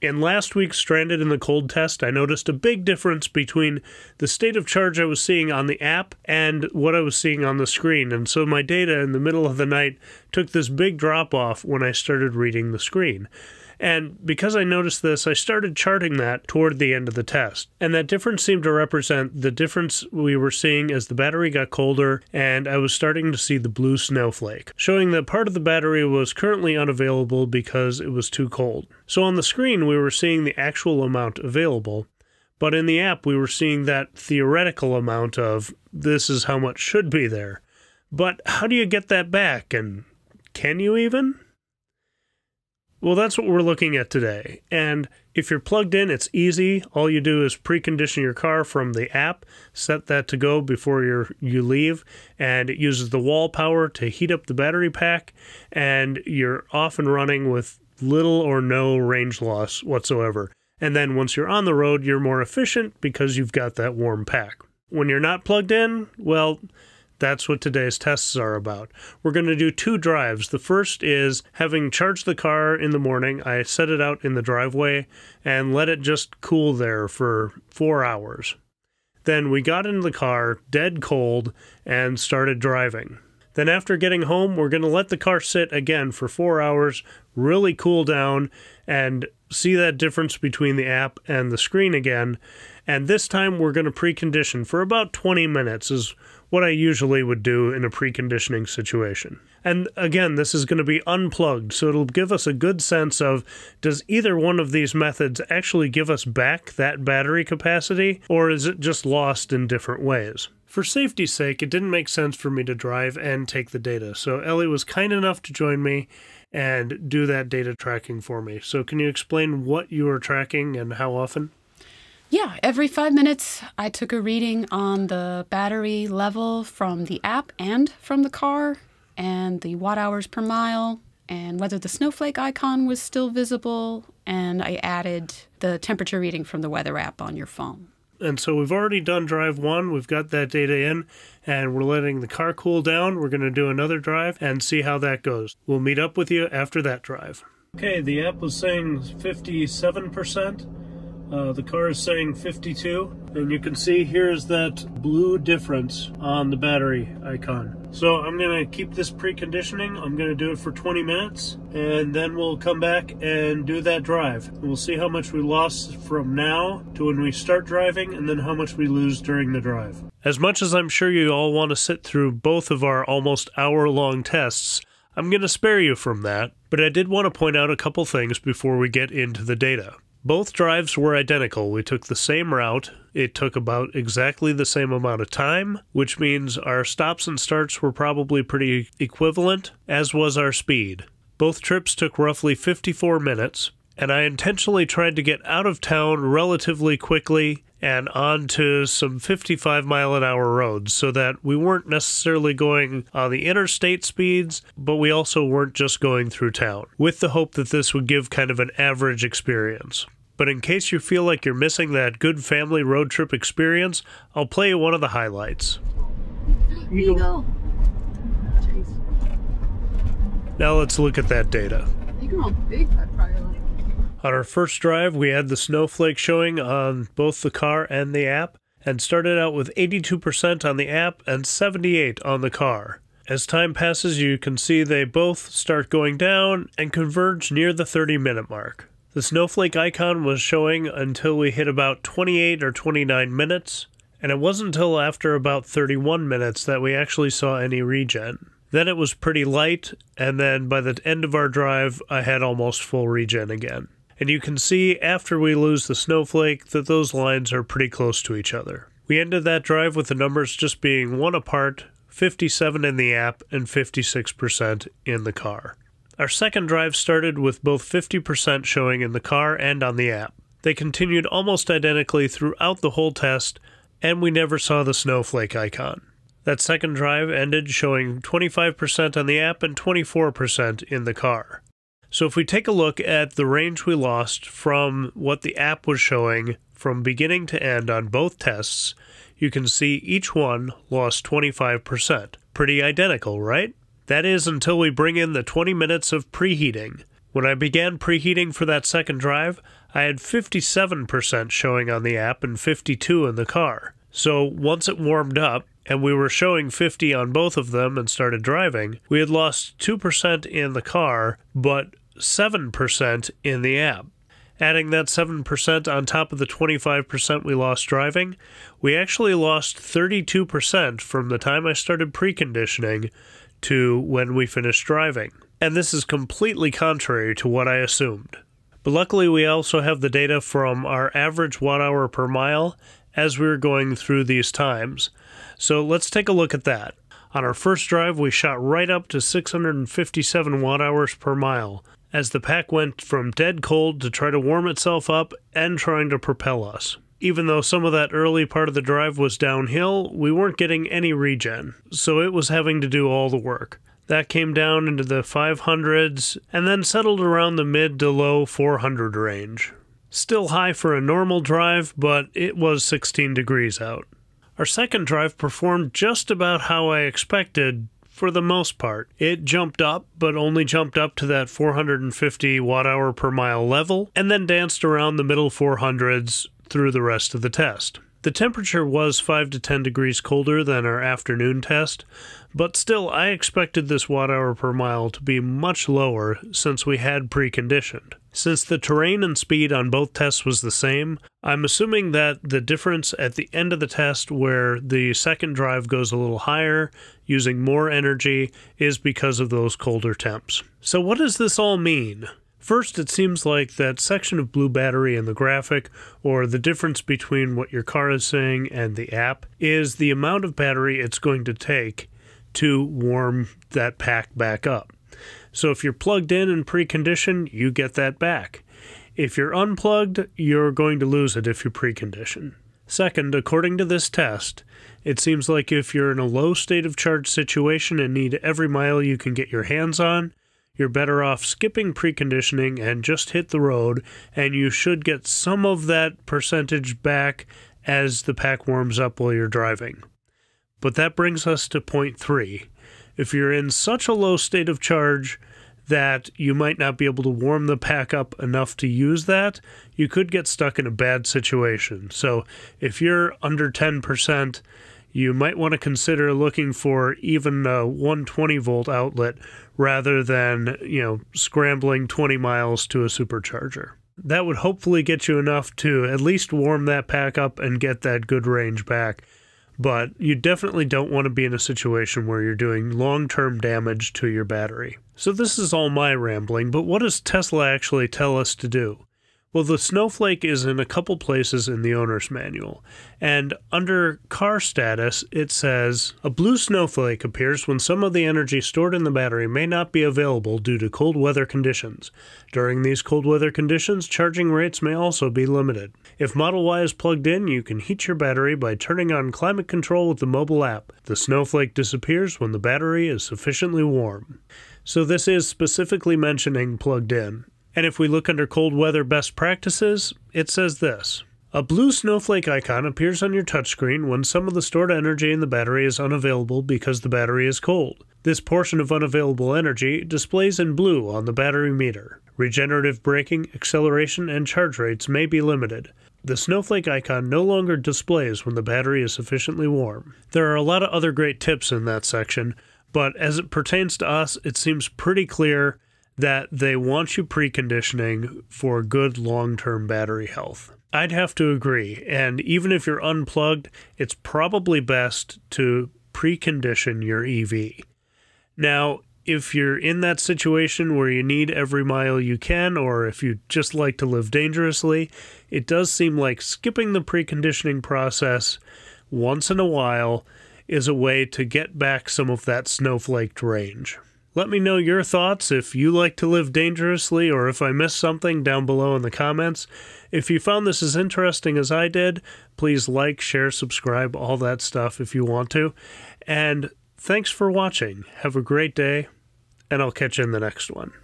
In last week's Stranded in the Cold test, I noticed a big difference between the state of charge I was seeing on the app and what I was seeing on the screen. And so my data in the middle of the night took this big drop off when I started reading the screen. And because I noticed this, I started charting that toward the end of the test. And that difference seemed to represent the difference we were seeing as the battery got colder and I was starting to see the blue snowflake, showing that part of the battery was currently unavailable because it was too cold. So on the screen, we were seeing the actual amount available. But in the app, we were seeing that theoretical amount of this is how much should be there. But how do you get that back? And can you even? Well, that's what we're looking at today. And if you're plugged in, it's easy. All you do is precondition your car from the app, set that to go before you you leave, and it uses the wall power to heat up the battery pack, and you're off and running with little or no range loss whatsoever. And then once you're on the road, you're more efficient because you've got that warm pack. When you're not plugged in, well, that's what today's tests are about. We're going to do two drives. The first is having charged the car in the morning, I set it out in the driveway and let it just cool there for four hours. Then we got into the car, dead cold, and started driving. Then, after getting home, we're going to let the car sit again for four hours, really cool down, and see that difference between the app and the screen again. And this time, we're going to precondition for about 20 minutes, is what I usually would do in a preconditioning situation. And again, this is going to be unplugged, so it'll give us a good sense of does either one of these methods actually give us back that battery capacity, or is it just lost in different ways? For safety's sake, it didn't make sense for me to drive and take the data, so Ellie was kind enough to join me and do that data tracking for me. So, can you explain what you are tracking and how often? Yeah, every five minutes I took a reading on the battery level from the app and from the car, and the watt hours per mile, and whether the snowflake icon was still visible, and I added the temperature reading from the weather app on your phone. And so we've already done drive one, we've got that data in, and we're letting the car cool down. We're going to do another drive and see how that goes. We'll meet up with you after that drive. Okay, the app was saying 57%. Uh, the car is saying 52, and you can see here's that blue difference on the battery icon. So I'm gonna keep this preconditioning. I'm gonna do it for 20 minutes, and then we'll come back and do that drive. We'll see how much we lost from now to when we start driving, and then how much we lose during the drive. As much as I'm sure you all want to sit through both of our almost hour-long tests, I'm going to spare you from that, but I did want to point out a couple things before we get into the data. Both drives were identical. We took the same route. It took about exactly the same amount of time, which means our stops and starts were probably pretty equivalent, as was our speed. Both trips took roughly 54 minutes, and I intentionally tried to get out of town relatively quickly and onto some 55 mile an hour roads so that we weren't necessarily going on the interstate speeds, but we also weren't just going through town, with the hope that this would give kind of an average experience. But in case you feel like you're missing that good family road trip experience, I'll play you one of the highlights. Here you go. Now let's look at that data. You're going big, that on our first drive, we had the snowflake showing on both the car and the app, and started out with 82% on the app and 78 on the car. As time passes, you can see they both start going down and converge near the 30 minute mark. The snowflake icon was showing until we hit about 28 or 29 minutes, and it wasn't until after about 31 minutes that we actually saw any regen. Then it was pretty light, and then by the end of our drive, I had almost full regen again. And you can see after we lose the snowflake that those lines are pretty close to each other. We ended that drive with the numbers just being one apart 57 in the app and 56% in the car. Our second drive started with both 50% showing in the car and on the app. They continued almost identically throughout the whole test, and we never saw the snowflake icon. That second drive ended showing 25% on the app and 24% in the car. So if we take a look at the range we lost from what the app was showing from beginning to end on both tests, you can see each one lost 25%. Pretty identical, right? That is until we bring in the 20 minutes of preheating. When I began preheating for that second drive, I had 57% showing on the app and 52 in the car. So once it warmed up, and we were showing 50 on both of them and started driving, we had lost 2% in the car, but 7% in the app. Adding that 7% on top of the 25% we lost driving, we actually lost 32% from the time I started preconditioning to when we finished driving. And this is completely contrary to what I assumed. But luckily, we also have the data from our average watt hour per mile as we were going through these times. So let's take a look at that. On our first drive, we shot right up to 657 watt hours per mile as the pack went from dead cold to try to warm itself up and trying to propel us. Even though some of that early part of the drive was downhill, we weren't getting any regen, so it was having to do all the work. That came down into the 500s and then settled around the mid to low 400 range. Still high for a normal drive, but it was 16 degrees out. Our second drive performed just about how I expected for the most part. It jumped up, but only jumped up to that 450 watt hour per mile level, and then danced around the middle 400s through the rest of the test. The temperature was 5 to 10 degrees colder than our afternoon test, but still I expected this watt hour per mile to be much lower since we had preconditioned. Since the terrain and speed on both tests was the same, I'm assuming that the difference at the end of the test where the second drive goes a little higher, using more energy, is because of those colder temps. So what does this all mean? First, it seems like that section of blue battery in the graphic, or the difference between what your car is saying and the app, is the amount of battery it's going to take to warm that pack back up. So if you're plugged in and preconditioned, you get that back. If you're unplugged, you're going to lose it if you precondition. Second, according to this test, it seems like if you're in a low state of charge situation and need every mile you can get your hands on, you're better off skipping preconditioning and just hit the road, and you should get some of that percentage back as the pack warms up while you're driving. But that brings us to point three. If you're in such a low state of charge that you might not be able to warm the pack up enough to use that, you could get stuck in a bad situation. So if you're under 10%, you might want to consider looking for even a 120 volt outlet rather than, you know, scrambling 20 miles to a supercharger. That would hopefully get you enough to at least warm that pack up and get that good range back. But you definitely don't want to be in a situation where you're doing long term damage to your battery. So, this is all my rambling, but what does Tesla actually tell us to do? Well, the snowflake is in a couple places in the owner's manual. And under car status, it says a blue snowflake appears when some of the energy stored in the battery may not be available due to cold weather conditions. During these cold weather conditions, charging rates may also be limited. If Model Y is plugged in, you can heat your battery by turning on climate control with the mobile app. The snowflake disappears when the battery is sufficiently warm. So, this is specifically mentioning plugged in. And if we look under cold weather best practices, it says this. A blue snowflake icon appears on your touchscreen when some of the stored energy in the battery is unavailable because the battery is cold. This portion of unavailable energy displays in blue on the battery meter. Regenerative braking, acceleration, and charge rates may be limited. The snowflake icon no longer displays when the battery is sufficiently warm. There are a lot of other great tips in that section, but as it pertains to us, it seems pretty clear that they want you preconditioning for good long term battery health. I'd have to agree. And even if you're unplugged, it's probably best to precondition your EV. Now, if you're in that situation where you need every mile you can, or if you just like to live dangerously, it does seem like skipping the preconditioning process once in a while is a way to get back some of that snowflaked range. Let me know your thoughts if you like to live dangerously or if I missed something down below in the comments. If you found this as interesting as I did, please like, share, subscribe, all that stuff if you want to. And thanks for watching. Have a great day, and I'll catch you in the next one.